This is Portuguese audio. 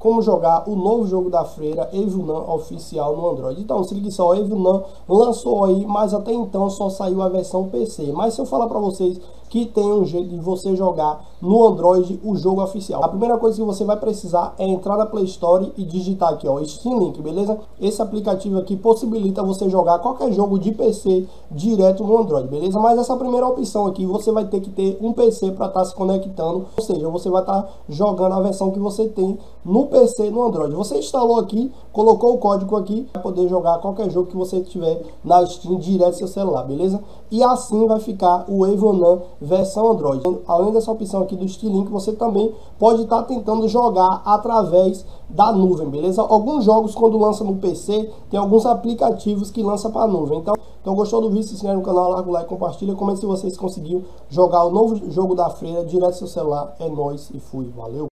como jogar o novo jogo da freira Evunan oficial no Android. Então, se liga só, Evunan lançou aí, mas até então só saiu a versão PC. Mas se eu falar para vocês que tem um jeito de você jogar no Android o jogo oficial. A primeira coisa que você vai precisar é entrar na Play Store e digitar aqui, ó, Steam Link, beleza? Esse aplicativo aqui possibilita você jogar qualquer jogo de PC direto no Android, beleza? Mas essa primeira opção aqui, você vai ter que ter um PC para estar tá se conectando, ou seja, você vai estar tá jogando a versão que você tem no PC no Android. Você instalou aqui, colocou o código aqui, para poder jogar qualquer jogo que você tiver na Steam direto seu celular, beleza? E assim vai ficar o Evonan versão Android. Além dessa opção aqui do Steam Link, você também pode estar tá tentando jogar através da nuvem, beleza? Alguns jogos quando lança no PC, tem alguns aplicativos que lança para nuvem. Então, então gostou do vídeo, se inscreve no canal, larga o like, compartilha, comente se vocês conseguiram jogar o novo jogo da freira direto seu celular. É nóis e fui, valeu!